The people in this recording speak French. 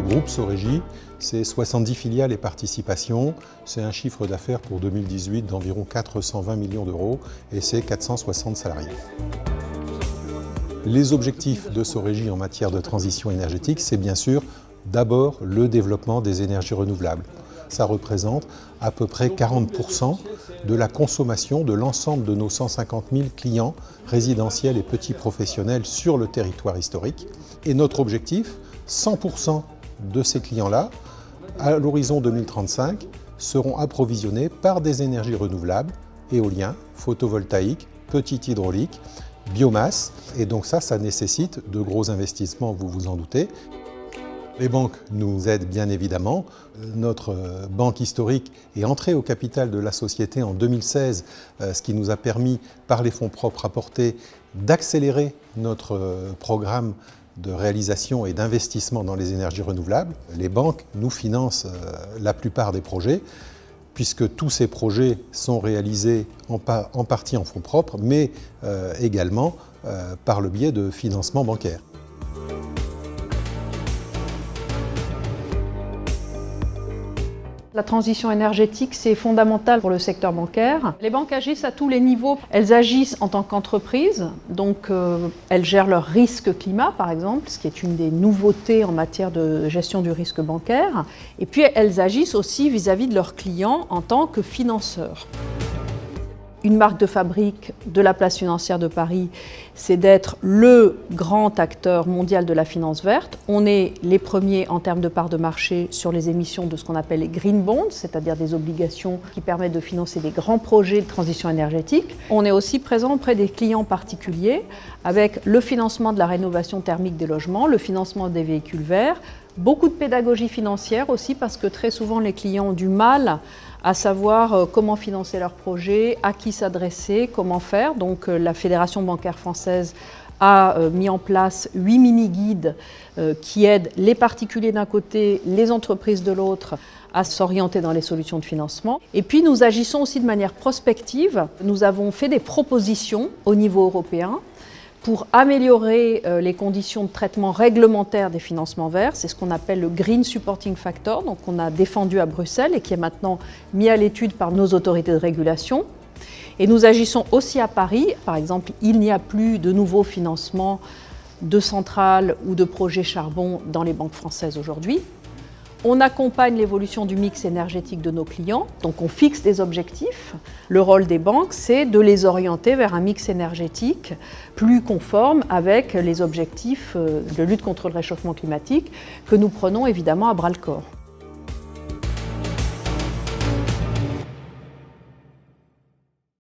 groupe Sorégie, c'est 70 filiales et participations. C'est un chiffre d'affaires pour 2018 d'environ 420 millions d'euros et c'est 460 salariés. Les objectifs de Sorégie en matière de transition énergétique, c'est bien sûr d'abord le développement des énergies renouvelables. Ça représente à peu près 40% de la consommation de l'ensemble de nos 150 000 clients résidentiels et petits professionnels sur le territoire historique. Et notre objectif, 100% de ces clients-là, à l'horizon 2035, seront approvisionnés par des énergies renouvelables, éoliens, photovoltaïques, petite hydraulique, biomasse. Et donc ça, ça nécessite de gros investissements, vous vous en doutez. Les banques nous aident bien évidemment. Notre banque historique est entrée au capital de la société en 2016, euh, ce qui nous a permis, par les fonds propres apportés, d'accélérer notre euh, programme de réalisation et d'investissement dans les énergies renouvelables. Les banques nous financent euh, la plupart des projets, puisque tous ces projets sont réalisés en, partie en fonds propres, mais également par le biais de financement bancaire. La transition énergétique, c'est fondamental pour le secteur bancaire. Les banques agissent à tous les niveaux. Elles agissent en tant qu'entreprise, donc euh, elles gèrent leur risque climat, par exemple, ce qui est une des nouveautés en matière de gestion du risque bancaire. Et puis elles agissent aussi vis-à-vis -vis de leurs clients en tant que financeurs une marque de fabrique de la place financière de Paris, c'est d'être le grand acteur mondial de la finance verte. On est les premiers en termes de part de marché sur les émissions de ce qu'on appelle les green bonds, c'est-à-dire des obligations qui permettent de financer des grands projets de transition énergétique. On est aussi présent auprès des clients particuliers avec le financement de la rénovation thermique des logements, le financement des véhicules verts, beaucoup de pédagogie financière aussi parce que très souvent les clients ont du mal à savoir euh, comment financer leurs projets, à qui s'adresser, comment faire. Donc euh, la Fédération bancaire française a euh, mis en place huit mini-guides qui aident les particuliers d'un côté, les entreprises de l'autre à s'orienter dans les solutions de financement. Et puis nous agissons aussi de manière prospective. Nous avons fait des propositions au niveau européen pour améliorer euh, les conditions de traitement réglementaire des financements verts. C'est ce qu'on appelle le Green Supporting Factor, donc on a défendu à Bruxelles et qui est maintenant mis à l'étude par nos autorités de régulation. Et nous agissons aussi à Paris. Par exemple, il n'y a plus de nouveaux financements de centrales ou de projets charbon dans les banques françaises aujourd'hui. On accompagne l'évolution du mix énergétique de nos clients, donc on fixe des objectifs. Le rôle des banques, c'est de les orienter vers un mix énergétique plus conforme avec les objectifs euh, de lutte contre le réchauffement climatique que nous prenons évidemment à bras le corps.